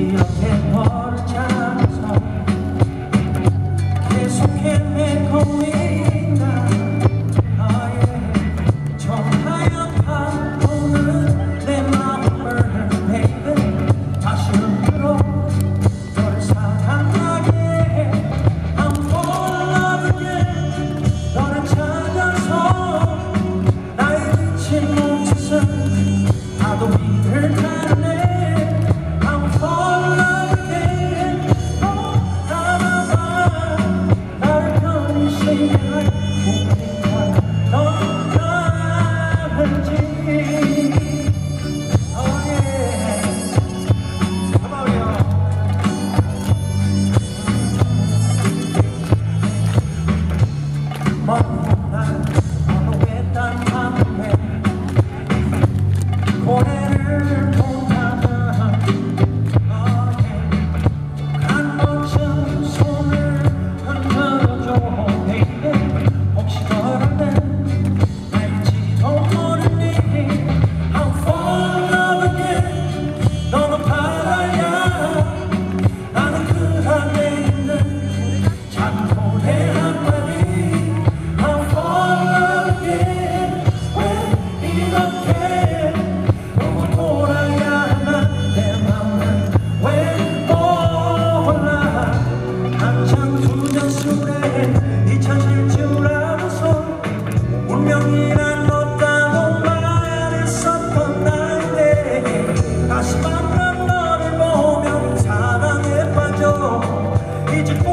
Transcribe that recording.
be okay. Thank you. to